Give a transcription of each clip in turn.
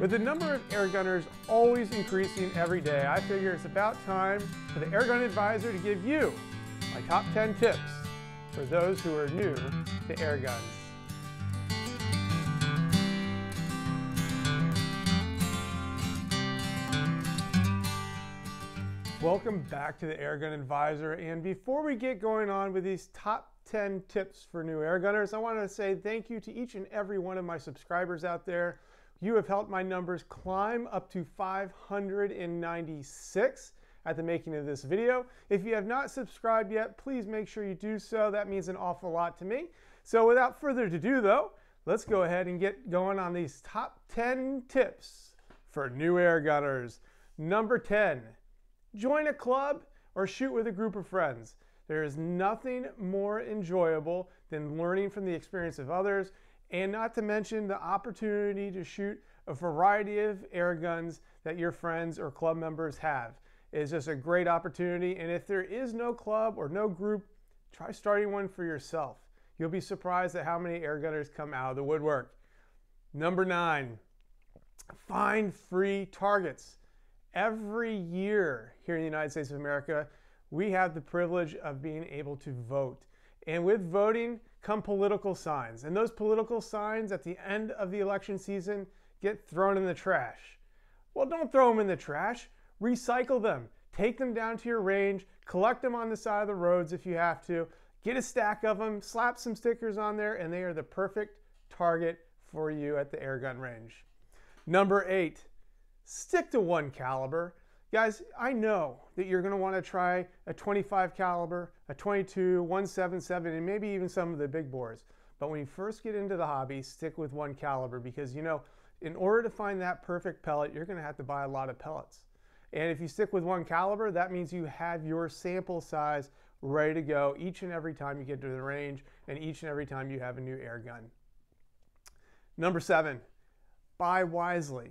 With the number of air gunners always increasing every day, I figure it's about time for the Airgun Advisor to give you my top 10 tips for those who are new to air guns. Welcome back to the Airgun Advisor. And before we get going on with these top 10 tips for new airgunners, I want to say thank you to each and every one of my subscribers out there you have helped my numbers climb up to 596 at the making of this video. If you have not subscribed yet, please make sure you do so. That means an awful lot to me. So without further ado though, let's go ahead and get going on these top 10 tips for new air gunners. Number 10, join a club or shoot with a group of friends. There is nothing more enjoyable than learning from the experience of others and not to mention the opportunity to shoot a variety of air guns that your friends or club members have. It's just a great opportunity, and if there is no club or no group, try starting one for yourself. You'll be surprised at how many air gunners come out of the woodwork. Number nine, find free targets. Every year here in the United States of America, we have the privilege of being able to vote. And with voting, come political signs. And those political signs at the end of the election season get thrown in the trash. Well, don't throw them in the trash. Recycle them. Take them down to your range, collect them on the side of the roads if you have to, get a stack of them, slap some stickers on there, and they are the perfect target for you at the airgun range. Number eight, stick to one caliber. Guys, I know that you're going to want to try a 25 caliber, a 22, 177, and maybe even some of the big bores. But when you first get into the hobby, stick with one caliber because you know, in order to find that perfect pellet, you're going to have to buy a lot of pellets. And if you stick with one caliber, that means you have your sample size ready to go each and every time you get to the range and each and every time you have a new air gun. Number seven, buy wisely.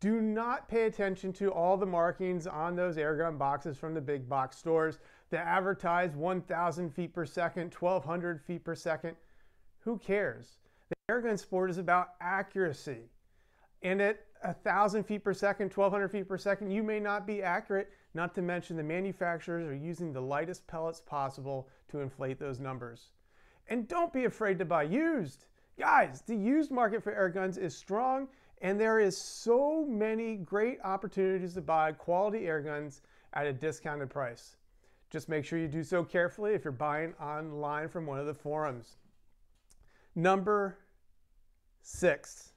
Do not pay attention to all the markings on those airgun boxes from the big box stores that advertise 1,000 feet per second, 1,200 feet per second. Who cares? The airgun sport is about accuracy. And at 1,000 feet per second, 1,200 feet per second, you may not be accurate, not to mention the manufacturers are using the lightest pellets possible to inflate those numbers. And don't be afraid to buy used. Guys, the used market for airguns is strong and there is so many great opportunities to buy quality air guns at a discounted price. Just make sure you do so carefully if you're buying online from one of the forums. Number six.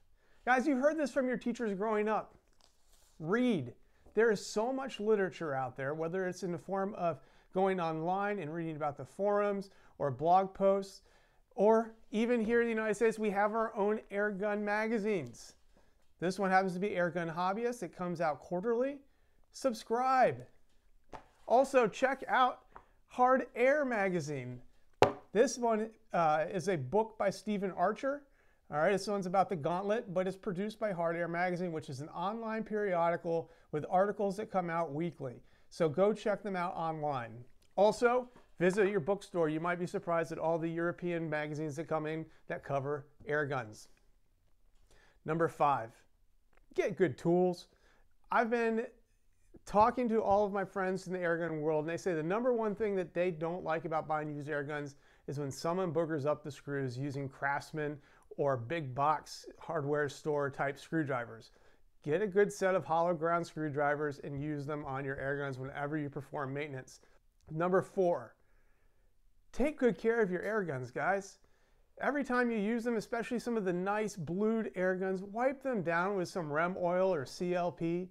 Guys, you heard this from your teachers growing up. Read. There is so much literature out there, whether it's in the form of going online and reading about the forums or blog posts, or even here in the United States, we have our own airgun magazines. This one happens to be Airgun Hobbyist. It comes out quarterly. Subscribe. Also, check out Hard Air Magazine. This one uh, is a book by Stephen Archer. All right, this one's about the gauntlet, but it's produced by Hard Air Magazine, which is an online periodical with articles that come out weekly. So go check them out online. Also, visit your bookstore. You might be surprised at all the European magazines that come in that cover air guns. Number five, get good tools. I've been talking to all of my friends in the airgun world, and they say the number one thing that they don't like about buying used air guns is when someone boogers up the screws using Craftsman or big box hardware store type screwdrivers. Get a good set of hollow ground screwdrivers and use them on your air guns whenever you perform maintenance. Number four, take good care of your air guns, guys. Every time you use them, especially some of the nice blued air guns, wipe them down with some REM oil or CLP.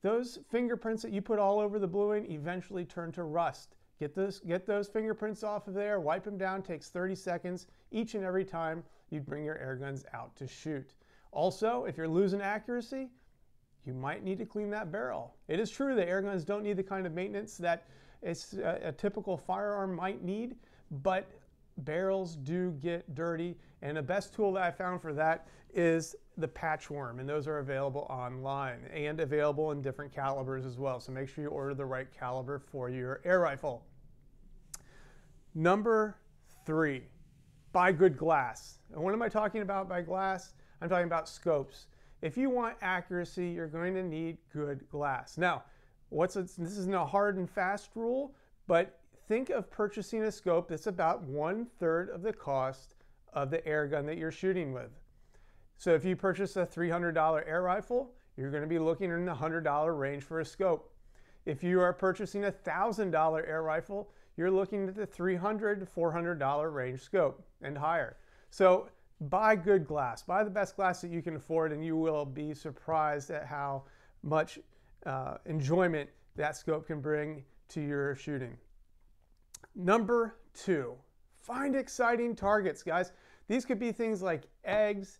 Those fingerprints that you put all over the bluing eventually turn to rust. Get those, get those fingerprints off of there, wipe them down, takes 30 seconds each and every time you bring your air guns out to shoot. Also, if you're losing accuracy, you might need to clean that barrel. It is true that air guns don't need the kind of maintenance that a, uh, a typical firearm might need, but barrels do get dirty and the best tool that I found for that is the patchworm and those are available online and available in different calibers as well so make sure you order the right caliber for your air rifle. Number three, buy good glass. And what am I talking about by glass? I'm talking about scopes. if you want accuracy, you're going to need good glass. Now, what's a, this isn't a hard and fast rule, but think of purchasing a scope that's about one third of the cost of the air gun that you're shooting with. So if you purchase a $300 air rifle, you're going to be looking in the $100 range for a scope. If you are purchasing a $1,000 air rifle, you're looking at the 300 to $400 range scope and higher. So buy good glass, buy the best glass that you can afford, and you will be surprised at how much uh, enjoyment that scope can bring to your shooting. Number two, find exciting targets, guys. These could be things like eggs,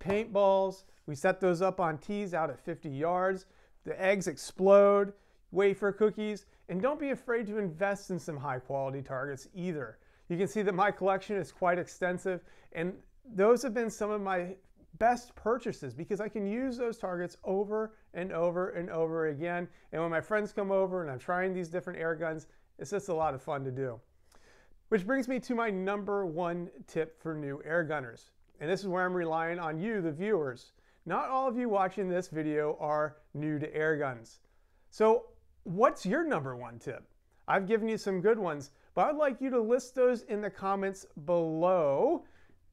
paintballs. We set those up on tees out at 50 yards. The eggs explode, wafer cookies, and don't be afraid to invest in some high quality targets either. You can see that my collection is quite extensive and those have been some of my best purchases because I can use those targets over and over and over again. And when my friends come over and I'm trying these different air guns, it's just a lot of fun to do. Which brings me to my number one tip for new air gunners. And this is where I'm relying on you, the viewers. Not all of you watching this video are new to air guns. So what's your number one tip? I've given you some good ones, but I'd like you to list those in the comments below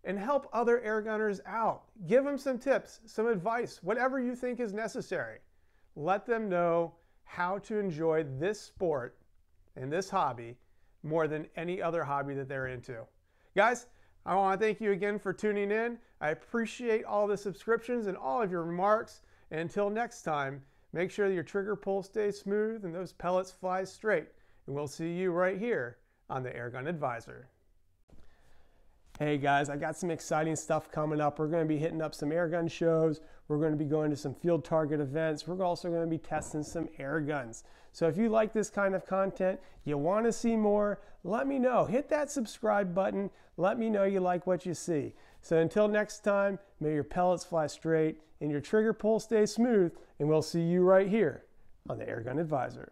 and help other air gunners out. Give them some tips, some advice, whatever you think is necessary. Let them know how to enjoy this sport and this hobby more than any other hobby that they're into. Guys, I want to thank you again for tuning in. I appreciate all the subscriptions and all of your remarks. And until next time, make sure your trigger pull stays smooth and those pellets fly straight. And we'll see you right here on the Airgun Advisor. Hey guys, I got some exciting stuff coming up. We're going to be hitting up some airgun shows. We're going to be going to some field target events. We're also going to be testing some air guns. So if you like this kind of content, you want to see more, let me know. Hit that subscribe button. Let me know you like what you see. So until next time, may your pellets fly straight and your trigger pull stay smooth, and we'll see you right here on the Airgun Advisor.